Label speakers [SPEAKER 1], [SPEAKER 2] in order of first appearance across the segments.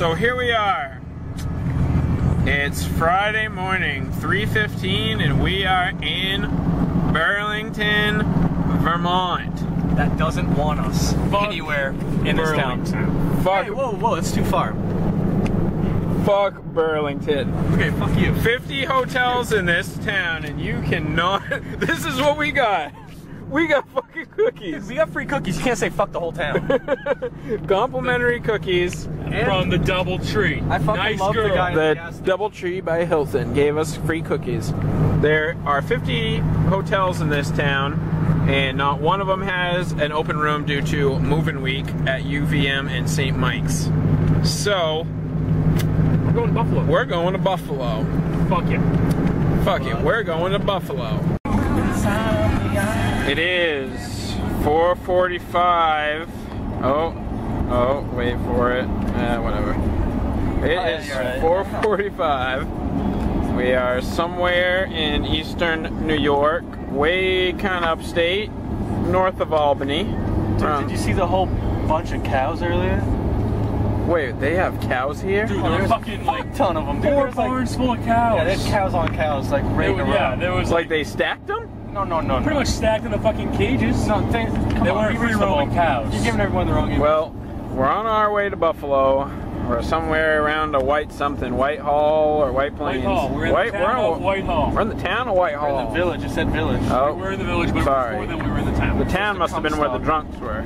[SPEAKER 1] So here we are. It's Friday morning, 3:15, and we are in Burlington, Vermont.
[SPEAKER 2] that doesn't want us anywhere in this town.
[SPEAKER 1] Fuck,
[SPEAKER 2] Hey, whoa, whoa, it's too far.
[SPEAKER 1] fuck Burlington.
[SPEAKER 2] Okay, fuck you.
[SPEAKER 1] 50 hotels in this town, and you cannot. This is what we got. We got fucking cookies.
[SPEAKER 2] We got free cookies. You can't say fuck the whole town.
[SPEAKER 1] Complimentary cookies.
[SPEAKER 3] from the double tree.
[SPEAKER 2] I fucking
[SPEAKER 3] nice
[SPEAKER 2] love the
[SPEAKER 3] girl.
[SPEAKER 2] guy-
[SPEAKER 1] The
[SPEAKER 2] gas station.
[SPEAKER 1] Doubletree by Hilton gave us free cookies. There are 50 hotels in this town, and not one of them has an open room due to moving week at UVM and St. Mike's. So,
[SPEAKER 3] We're going to Buffalo.
[SPEAKER 1] we're going to Buffalo.
[SPEAKER 3] Fuck yeah.
[SPEAKER 1] Fuck it, we're going to Buffalo. It is 4:45. Oh, oh, wait for it. Uh, whatever. It
[SPEAKER 2] Oh,
[SPEAKER 1] is
[SPEAKER 2] you're right.
[SPEAKER 1] 4:45. We are somewhere in eastern New York, way kind of upstate, north of Albany.
[SPEAKER 2] Dude,
[SPEAKER 1] Um,
[SPEAKER 2] did you see the whole bunch of cows earlier?
[SPEAKER 1] wait, they have cows here?
[SPEAKER 3] Dude,
[SPEAKER 2] Oh,
[SPEAKER 3] there were
[SPEAKER 2] there's
[SPEAKER 3] fucking
[SPEAKER 2] a
[SPEAKER 3] like
[SPEAKER 2] fuck ton of them. Dude,
[SPEAKER 3] four
[SPEAKER 2] there's like,
[SPEAKER 3] barns full of cows.
[SPEAKER 2] yeah, there's cows on cows, like right
[SPEAKER 3] was-
[SPEAKER 2] around.
[SPEAKER 3] yeah, there was
[SPEAKER 1] Like
[SPEAKER 3] like
[SPEAKER 1] they stacked them?
[SPEAKER 2] No, no, no, no.
[SPEAKER 3] pretty much stacked in the fucking cages.
[SPEAKER 2] No, th- come
[SPEAKER 3] They
[SPEAKER 2] on,
[SPEAKER 3] weren't
[SPEAKER 2] be
[SPEAKER 3] free
[SPEAKER 2] reasonable.
[SPEAKER 3] rolling cows.
[SPEAKER 2] You're giving everyone the wrong info.
[SPEAKER 1] Well, we're on our way to Buffalo. We're somewhere around a white something, Whitehall or White Plains.
[SPEAKER 3] Whitehall. We're in
[SPEAKER 1] White,
[SPEAKER 3] the town
[SPEAKER 1] we're,
[SPEAKER 3] of
[SPEAKER 1] in,
[SPEAKER 3] Whitehall.
[SPEAKER 1] we're in the town of Whitehall.
[SPEAKER 2] We're in the village. It said village.
[SPEAKER 1] Oh,
[SPEAKER 3] We were in the village, but
[SPEAKER 1] Sorry.
[SPEAKER 3] before then we were in the town.
[SPEAKER 1] the town must have been where the drunks were.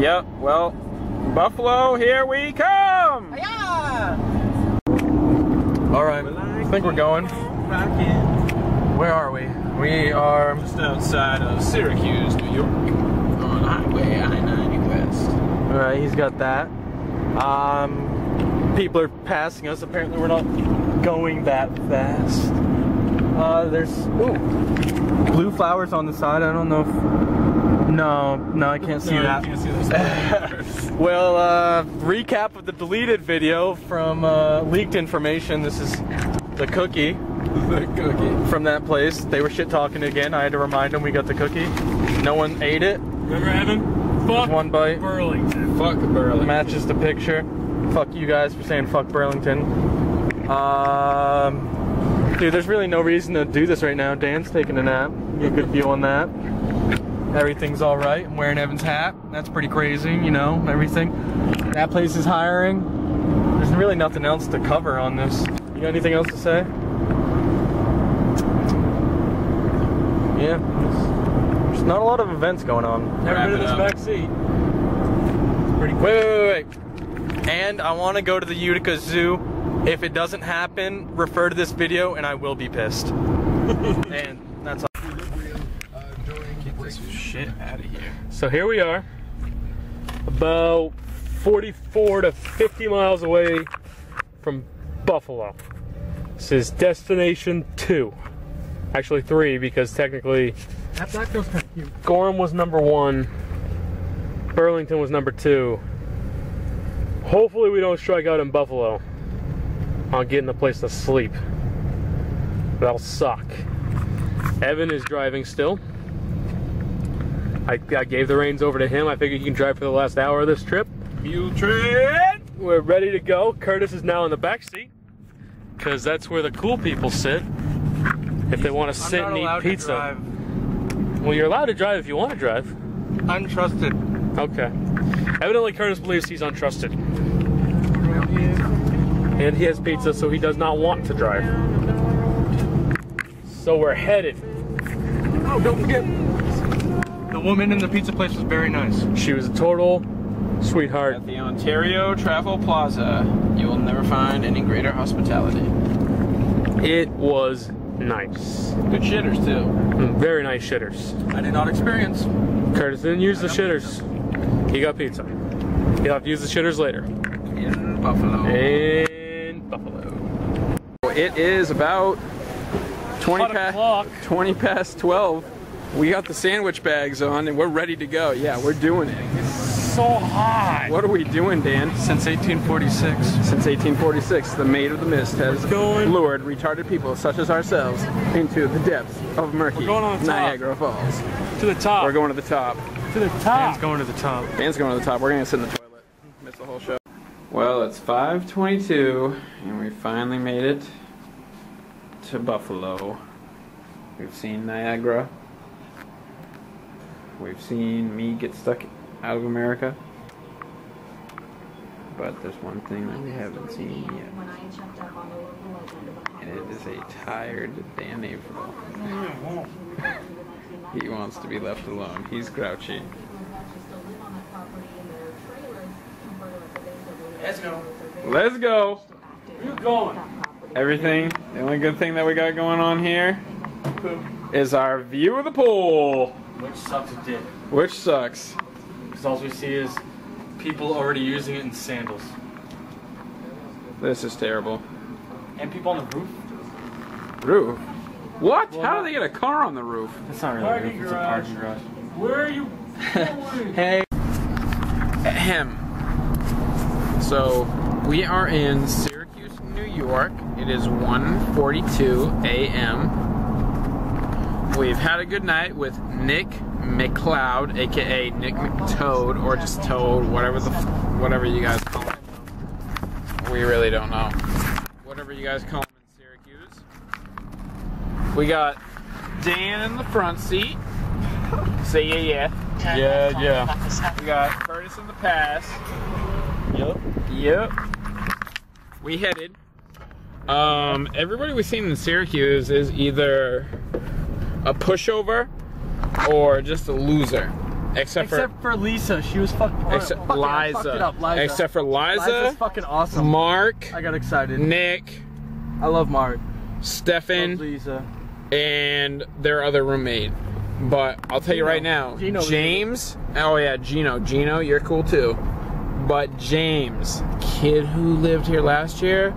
[SPEAKER 1] Yep. Well, Buffalo, here we come.
[SPEAKER 2] All right, I think we're going. Where are we? We are.
[SPEAKER 1] just outside of Syracuse, New York, on Highway I-90 West.
[SPEAKER 2] All right, he's got that. Um, people are passing us. Apparently, we're not going that fast. Uh, there's ooh, blue flowers on the side. I don't know if. No, no, I can't see
[SPEAKER 3] No,
[SPEAKER 2] that.
[SPEAKER 3] can't see.
[SPEAKER 2] Well, uh, recap of the deleted video from uh, leaked information. This is the cookie
[SPEAKER 1] the cookie.
[SPEAKER 2] from that place. They were shit talking again. I had to remind them we got the cookie. No one ate it.
[SPEAKER 3] Remember Evan? Fuck
[SPEAKER 2] one bite.
[SPEAKER 3] Burlington.
[SPEAKER 1] Fuck Burlington.
[SPEAKER 2] Matches the picture. Fuck you guys for saying fuck Burlington. Um, dude, there's really no reason to do this right now. Dan's taking a nap. Get a good view on that. Everything's all right. I'm wearing Evan's hat. That's pretty crazy, you know, everything. That place is hiring. There's really nothing else to cover on this. You got anything else to say? Yeah. There's, there's not a lot of events going on.
[SPEAKER 3] Never
[SPEAKER 1] Wrap
[SPEAKER 3] been in
[SPEAKER 1] it
[SPEAKER 3] this
[SPEAKER 1] up.
[SPEAKER 3] back seat. It's pretty
[SPEAKER 2] Wait, wait, wait, wait. And I want to go to the Utica Zoo. If it doesn't happen, refer to this video and I will be pissed. and that's all.
[SPEAKER 1] Get this shit out of here.
[SPEAKER 3] So here we are, about 44 to 50 miles away from Buffalo. This is destination two. Actually, three, because technically
[SPEAKER 2] That black girl's kind of cute.
[SPEAKER 3] Gorham was number one, Burlington was number two. Hopefully, we don't strike out in Buffalo on getting a place to sleep. That'll suck. Evan is driving still. I, I gave the reins over to him. I figured he can drive for the last hour of this trip.
[SPEAKER 1] Mule trip.
[SPEAKER 3] We're ready to go. Curtis is now in the back seat because that's where the cool people sit. If they want to sit and eat pizza. Well, you're allowed to drive if you want to drive.
[SPEAKER 2] Untrusted.
[SPEAKER 3] Okay. Evidently, Curtis believes he's untrusted. And he has pizza, so he does not want to drive. So we're headed.
[SPEAKER 2] Oh, don't forget. The woman in the pizza place was very nice.
[SPEAKER 3] She was a total sweetheart.
[SPEAKER 1] At the Ontario Travel Plaza, you will never find any greater hospitality.
[SPEAKER 3] It was nice.
[SPEAKER 1] Good shitters too.
[SPEAKER 3] Mm, Very nice shitters.
[SPEAKER 2] I did not experience.
[SPEAKER 3] Curtis didn't use the shitters. He got pizza. He'll have to use the shitters later.
[SPEAKER 1] In Buffalo.
[SPEAKER 3] In Buffalo.
[SPEAKER 1] It is about 20
[SPEAKER 3] Hot
[SPEAKER 1] past 20 past 12. We got the sandwich bags on and we're ready to go. Yeah, we're doing it.
[SPEAKER 3] So hot.
[SPEAKER 1] What are we doing, Dan?
[SPEAKER 2] Since 1846.
[SPEAKER 1] Since 1846, the Maid of the Mist has
[SPEAKER 3] going-
[SPEAKER 1] lured retarded people such as ourselves into the depths of murky
[SPEAKER 3] going on top.
[SPEAKER 1] Niagara Falls.
[SPEAKER 3] To the top.
[SPEAKER 1] We're going to the top.
[SPEAKER 3] to the top.
[SPEAKER 2] Dan's going to the top.
[SPEAKER 1] Dan's going to the top. We're going to sit in the toilet. Miss the whole show. Well, it's 5:22 and we finally made it to Buffalo. We've seen Niagara. We've seen me get stuck out of America. But there's one thing that we haven't seen yet. And it is a tired Dan April. he wants to be left alone. He's grouchy.
[SPEAKER 2] Let's go.
[SPEAKER 1] Let's go.
[SPEAKER 2] Where you going?
[SPEAKER 1] Everything. The only good thing that we got going on here is our view of the pool,
[SPEAKER 2] Which sucks a dick.
[SPEAKER 1] which sucks.
[SPEAKER 2] Because all we see is people already using it in sandals.
[SPEAKER 1] This is terrible.
[SPEAKER 2] And people on the roof.
[SPEAKER 1] Roof. What?
[SPEAKER 2] Well,
[SPEAKER 1] How do they get a car on the roof?
[SPEAKER 2] It's not really
[SPEAKER 3] Parking
[SPEAKER 2] a roof, it's a parking garage.
[SPEAKER 3] Where are you
[SPEAKER 2] Hey.
[SPEAKER 1] Ahem. So we are in Syracuse, New York. It is 1:42 a.m. We've had a good night with Nick McCloud, aka Nick McToad, or just Toad, whatever the whatever you guys call him. We really don't know. Whatever you guys call him in Syracuse. We got Dan in the front seat. Say yeah, yeah. Yeah, yeah. We got Curtis in the pass.
[SPEAKER 2] Yep.
[SPEAKER 1] Yep. We headed. Um, everybody we've seen in Syracuse is either a pushover or just a loser. Except,
[SPEAKER 2] Except for Lisa, she was fuck,
[SPEAKER 1] except
[SPEAKER 2] fucked
[SPEAKER 1] Liza.
[SPEAKER 2] it up, Liza.
[SPEAKER 1] Except for
[SPEAKER 2] Liza's
[SPEAKER 1] Liza,
[SPEAKER 2] fucking awesome.
[SPEAKER 1] Mark,
[SPEAKER 2] I got excited.
[SPEAKER 1] Nick,
[SPEAKER 2] I love Mark.
[SPEAKER 1] Stefan,
[SPEAKER 2] Lisa.
[SPEAKER 1] and their other roommate. But I'll tell you right now,
[SPEAKER 2] Gino
[SPEAKER 1] James. Oh yeah, Gino. Gino, you're cool too. But James, kid who lived here last year,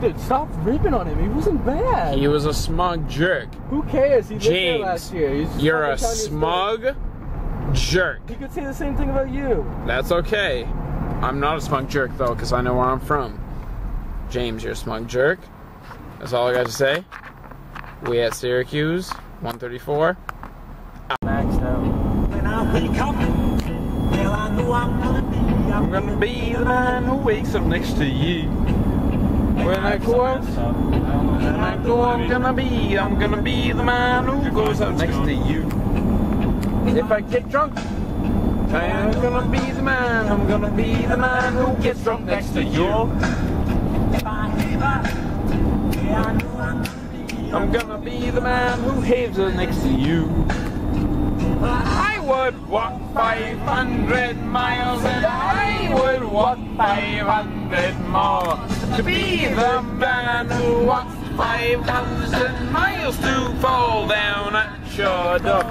[SPEAKER 2] Dude, stop ripping on him. He wasn't bad.
[SPEAKER 1] he was a smug jerk.
[SPEAKER 2] Who cares? He lived here
[SPEAKER 1] James,
[SPEAKER 2] last year. He's
[SPEAKER 1] You're a
[SPEAKER 2] telling you
[SPEAKER 1] smug jerk.
[SPEAKER 2] story. He could say the same thing about you.
[SPEAKER 1] That's okay. I'm not a smug jerk though, because I know where I'm from. James, you're a smug jerk. That's all I got to say. We at Syracuse, 134.
[SPEAKER 2] Maxed out.
[SPEAKER 4] When I wake up, well, I know I'm gonna be. I'm
[SPEAKER 1] gonna be the man who wakes up next to you. When I go out, when I go, I'm gonna be, I'm gonna be the man who goes out next to you. If I get drunk, I'm gonna be the man, I'm gonna be the man who gets drunk next to you.
[SPEAKER 4] if I hear that, yeah, I know I'm gonna be.
[SPEAKER 1] I'm gonna be the man who haves it next to you. I would walk 500 miles and I would walk 500 more to be the man who walks 500 miles to fall down at your door.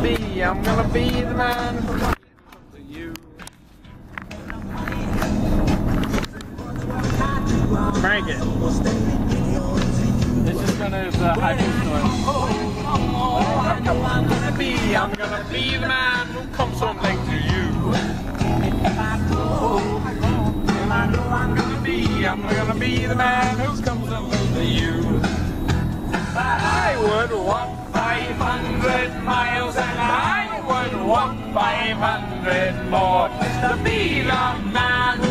[SPEAKER 1] Be, I'm gonna be the man. Crank it.
[SPEAKER 2] This is gonna the high.
[SPEAKER 1] I'm be, I'm gonna be the man who comes home late to you. I'm gonna be, I'm gonna be the man who comes home late to you. I would walk 500 miles and I would walk 500 more to be the man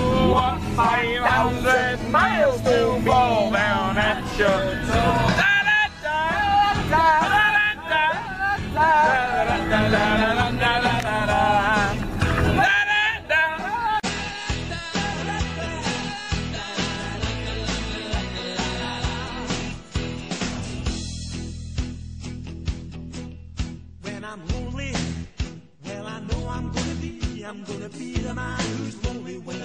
[SPEAKER 4] I'm lonely, well, I know I'm gonna be. I'm gonna be the man who's lonely when